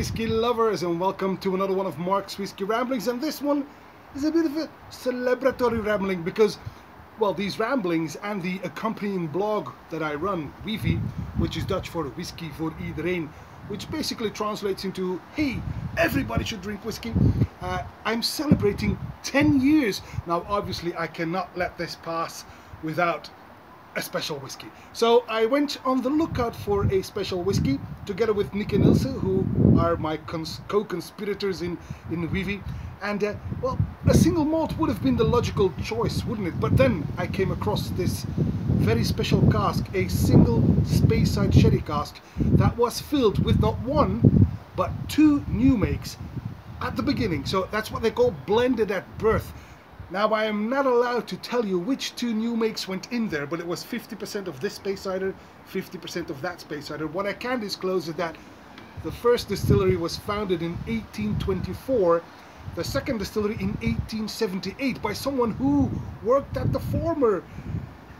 whiskey lovers, and welcome to another one of Mark's Whiskey Ramblings. And this one is a bit of a celebratory rambling because, well, these ramblings and the accompanying blog that I run, Whivie, which is Dutch for Whiskey for Iedereen, which basically translates into, hey, everybody should drink whiskey. Uh, I'm celebrating 10 years. Now, obviously, I cannot let this pass without a special whiskey. So I went on the lookout for a special whiskey together with Nick and Ilse, who are my co-conspirators in, in Whivie. And, uh, well, a single malt would have been the logical choice, wouldn't it? But then I came across this very special cask, a single Speyside sherry cask that was filled with not one, but two new makes at the beginning. So that's what they call blended at birth. Now I am not allowed to tell you which two new makes went in there, but it was 50% of this Speysider, 50% of that Speysider. What I can disclose is that the first distillery was founded in 1824, the second distillery in 1878 by someone who worked at the former.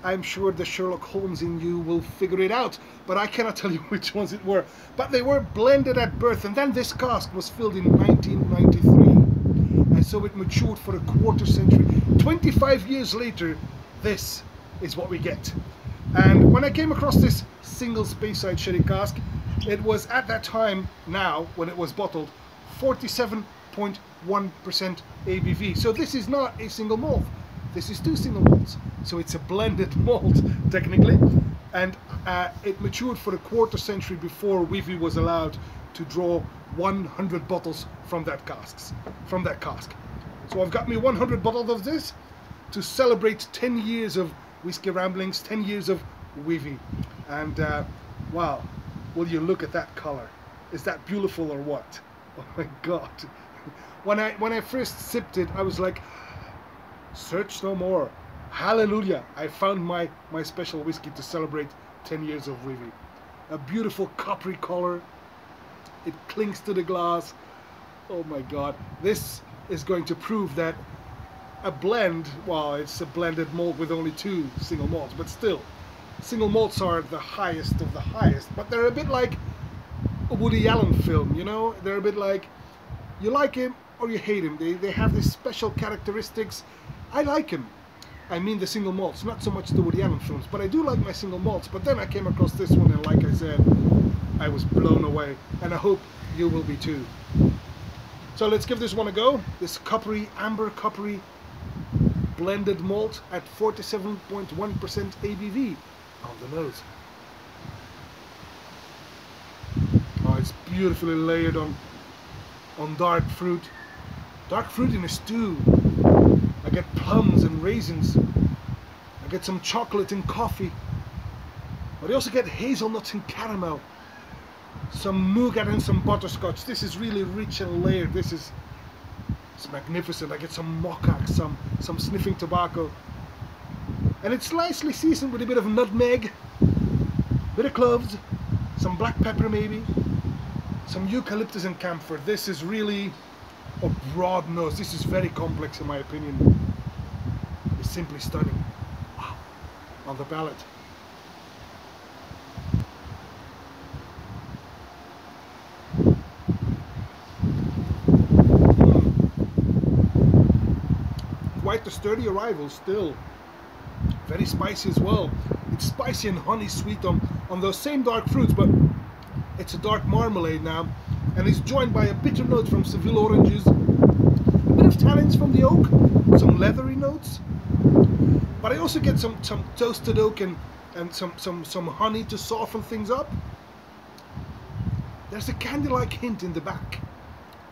I'm sure the Sherlock Holmes in you will figure it out, but I cannot tell you which ones it were. But they were blended at birth, and then this cask was filled in 1993 and so it matured for a quarter century. 25 years later, this is what we get. And when I came across this single Speyside sherry cask, it was at that time, now, when it was bottled, 47.1% ABV. So this is not a single malt. This is two single malts. So it's a blended malt, technically. And uh, it matured for a quarter century before Whivie was allowed to draw 100 bottles from that casks, from that cask. So I've got me 100 bottles of this to celebrate 10 years of whiskey ramblings, 10 years of Whivie, and uh, wow, will you look at that color? Is that beautiful or what? Oh my God! When I when I first sipped it, I was like, search no more. Hallelujah! I found my my special whiskey to celebrate 10 years of Whivie. A beautiful coppery color, it clings to the glass. Oh my god. This is going to prove that a blend, well, it's a blended malt with only two single malts, but still, single malts are the highest of the highest, but they're a bit like a Woody Allen film, you know? They're a bit like, you like him or you hate him. They, they have these special characteristics. I like him. I mean the single malts, not so much the Woody Allen films, but I do like my single malts. But then I came across this one, and like I said, I was blown away, and I hope you will be too. So let's give this one a go. This coppery, amber coppery blended malt at 47.1% ABV on the nose. Oh, it's beautifully layered on on dark fruit. Dark fruit in a stew. I get plums and raisins. I get some chocolate and coffee. But I also get hazelnuts and caramel some nougat and some butterscotch. This is really rich and layered. This is it's magnificent. I get some mocha, some some sniffing tobacco. And it's nicely seasoned with a bit of nutmeg, a bit of cloves, some black pepper maybe, some eucalyptus and camphor. This is really a broad nose. This is very complex in my opinion. It's simply stunning. Wow. On the palate. Hmm. quite a sturdy arrival still. Very spicy as well. It's spicy and honey sweet on, on those same dark fruits, but it's a dark marmalade now. And it's joined by a bitter note from Seville oranges, a bit of tannins from the oak, some leathery notes. But I also get some, some toasted oak and, and some, some, some honey to soften things up. There's a candy-like hint in the back.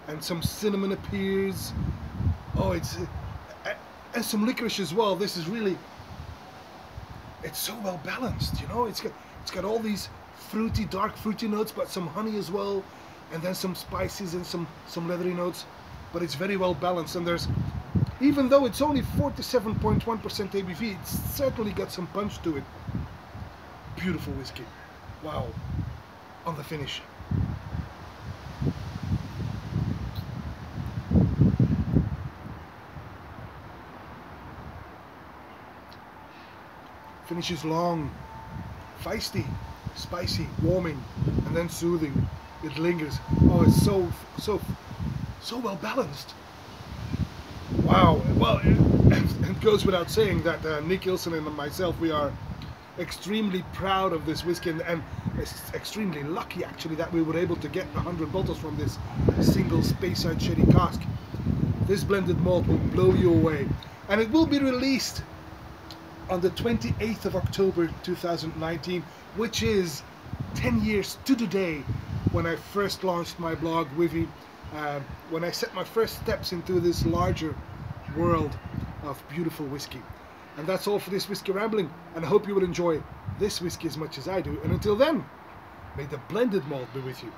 And some cinnamon appears. Oh, it's and some licorice as well. This is really, it's so well balanced, you know. It's got it's got all these fruity, dark fruity notes, but some honey as well, and then some spices and some some leathery notes. But it's very well balanced, and there's, even though it's only 47.1% ABV, it's certainly got some punch to it. Beautiful whiskey. Wow. On the finish. Finishes long, feisty, spicy, warming, and then soothing. it lingers. Oh, it's so so so well balanced. Wow. Well, it goes without saying that uh, Nick Ilson and myself, we are extremely proud of this whiskey and, and extremely lucky actually that we were able to get 100 bottles from this single Speyside Sherry cask. This blended malt will blow you away and it will be released on the 28th of October 2019 which is 10 years to the day when I first launched my blog Whivie uh, when I set my first steps into this larger world of beautiful whiskey. And that's all for this Whiskey Rambling, and I hope you will enjoy this whiskey as much as I do. And until then, may the blended malt be with you.